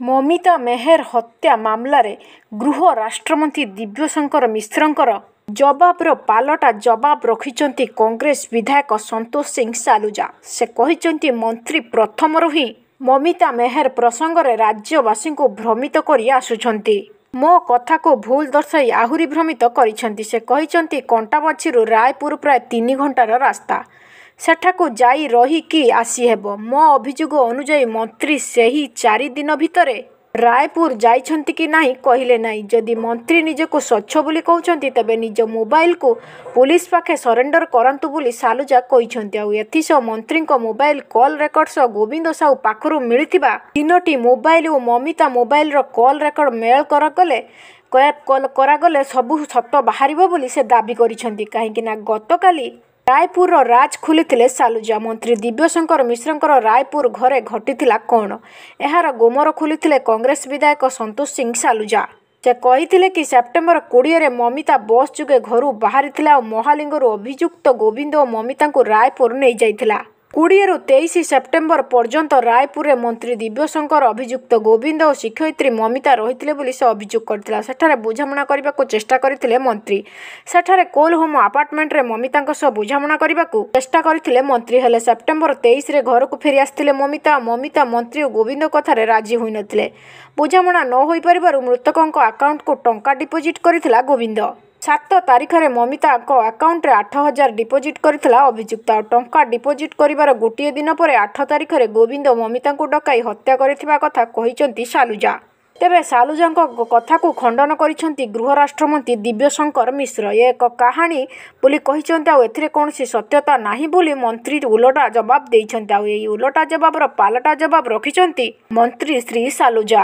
ମମିତା ମେହେର ହତ୍ୟା ମାମଲାରେ ଗୃହ ରାଷ୍ଟ୍ରମନ୍ତ୍ରୀ ଦିବ୍ୟଶଙ୍କର ମିଶ୍ରଙ୍କର ଜବାବର ପାଲଟା ଜବାବ ରଖିଛନ୍ତି କଂଗ୍ରେସ ବିଧାୟକ ସନ୍ତୋଷ ସିଂ ସାଲୁଜା। ସେ କହିଛନ୍ତି ମନ୍ତ୍ରୀ ପ୍ରଥମରୁ ହିଁ ମମିତା ମେହେର ପ୍ରସଙ୍ଗରେ ରାଜ୍ୟବାସୀଙ୍କୁ ଭ୍ରମିତ କରି ଆସୁଛନ୍ତି। ମୋ କଥାକୁ ଭୁଲ ଦର୍ଶାଇ ଆହୁରି ଭ୍ରମିତ କରିଛନ୍ତି। ସେ କହିଛନ୍ତି କଣ୍ଟାବାଞ୍ଝିରୁ ରାୟପୁର ପ୍ରାୟ ତିନି ଘଣ୍ଟାର ରାସ୍ତା। ସେଠାକୁ ଯାଇ ରହି କି ଆସିହେବ। ମୋ ଅଭିଯୋଗ ଅନୁଯାୟୀ ମନ୍ତ୍ରୀ ସେହି ଚାରି ଦିନ ଭିତରେ ରାୟପୁର ଯାଇଛନ୍ତି କି ନାହିଁ କହିଲେ ନାହିଁ। ଯଦି ମନ୍ତ୍ରୀ ନିଜକୁ ସ୍ୱଚ୍ଛ ବୋଲି କହୁଛନ୍ତି ତେବେ ନିଜ ମୋବାଇଲକୁ ପୁଲିସ ପାଖେ ସରେଣ୍ଡର କରାନ୍ତୁ ବୋଲି ସାଲୁଜା କହିଛନ୍ତି। ଆଉ ଏଥିସହ ମନ୍ତ୍ରୀଙ୍କ ମୋବାଇଲ କଲ୍ ରେକର୍ଡ ସହ ଗୋବିନ୍ଦ ସାହୁ ପାଖରୁ ମିଳିଥିବା ତିନୋଟି ମୋବାଇଲ ଓ ମମିତା ମୋବାଇଲର କଲ୍ ରେକର୍ଡ ମେଳ କରାଗଲେ କରାଗଲେ ସବୁ ସତ ବାହାରିବ ବୋଲି ସେ ଦାବି କରିଛନ୍ତି। କାହିଁକି ନା ଗତକାଲି ରାୟପୁରର ରାଜ୍ ଖୋଲିଥିଲେ ସାଲୁଜା। ମନ୍ତ୍ରୀ ଦିବ୍ୟଶଙ୍କର ମିଶ୍ରଙ୍କର ରାୟପୁର ଘରେ ଘଟିଥିଲା କ'ଣ, ଏହାର ଗୁମର ଖୋଲିଥିଲେ କଂଗ୍ରେସ ବିଧାୟକ ସନ୍ତୋଷ ସିଂ ସାଲୁଜା। ସେ କହିଥିଲେ କି ସେପ୍ଟେମ୍ବର କୋଡ଼ିଏରେ ମମିତା ବସ୍ ଯୋଗେ ଘରୁ ବାହାରିଥିଲା ଓ ମହାଲିଙ୍ଗରୁ ଅଭିଯୁକ୍ତ ଗୋବିନ୍ଦ ଓ ମମିତାଙ୍କୁ ରାୟପୁର ନେଇଯାଇଥିଲା। କୋଡ଼ିଏରୁ ତେଇଶ ସେପ୍ଟେମ୍ବର ପର୍ଯ୍ୟନ୍ତ ରାୟପୁରରେ ମନ୍ତ୍ରୀ ଦିବ୍ୟଶଙ୍କର ଅଭିଯୁକ୍ତ ଗୋବିନ୍ଦ ଓ ଶିକ୍ଷୟିତ୍ରୀ ମମିତା ରହିଥିଲେ ବୋଲି ସେ ଅଭିଯୋଗ କରିଥିଲା। ସେଠାରେ ବୁଝାମଣା କରିବାକୁ ଚେଷ୍ଟା କରିଥିଲେ ମନ୍ତ୍ରୀ। ସେଠାରେ କୋଲହୋମ ଆପାର୍ଟମେଣ୍ଟରେ ମମିତାଙ୍କ ସହ ବୁଝାମଣା କରିବାକୁ ଚେଷ୍ଟା କରିଥିଲେ ମନ୍ତ୍ରୀ। ହେଲେ ସେପ୍ଟେମ୍ବର ତେଇଶରେ ଘରକୁ ଫେରିଆସିଥିଲେ ମମିତା। ମମିତା ମନ୍ତ୍ରୀ ଓ ଗୋବିନ୍ଦ କଥାରେ ରାଜି ହୋଇନଥିଲେ। ବୁଝାମଣା ନ ହୋଇପାରିବାରୁ ମୃତକଙ୍କ ଆକାଉଣ୍ଟକୁ ଟଙ୍କା ଡିପୋଜିଟ୍ କରିଥିଲା ଗୋବିନ୍ଦ। ସାତ ତାରିଖରେ ମମିତାଙ୍କ ଆକାଉଣ୍ଟରେ ଆଠ ହଜାର ଡିପୋଜିଟ୍ କରିଥିଲା ଅଭିଯୁକ୍ତ। ଟଙ୍କା ଡିପୋଜିଟ୍ କରିବାର ଗୋଟିଏ ଦିନ ପରେ ଆଠ ତାରିଖରେ ଗୋବିନ୍ଦ ମମିତାଙ୍କୁ ଡକାଇ ହତ୍ୟା କରିଥିବା କଥା କହିଛନ୍ତି ସାଲୁଜା। ତେବେ ସାଲୁଜାଙ୍କ କଥାକୁ ଖଣ୍ଡନ କରିଛନ୍ତି ଗୃହ ରାଷ୍ଟ୍ରମନ୍ତ୍ରୀ ଦିବ୍ୟଶଙ୍କର ମିଶ୍ର। ଏ ଏକ କାହାଣୀ ବୋଲି କହିଛନ୍ତି ଆଉ ଏଥିରେ କୌଣସି ସତ୍ୟତା ନାହିଁ ବୋଲି ମନ୍ତ୍ରୀ ଓଲଟା ଜବାବ ଦେଇଛନ୍ତି। ଆଉ ଏହି ଓଲଟା ଜବାବର ପାଲଟା ଜବାବ ରଖିଛନ୍ତି ମନ୍ତ୍ରୀ ଶ୍ରୀ ସାଲୁଜା।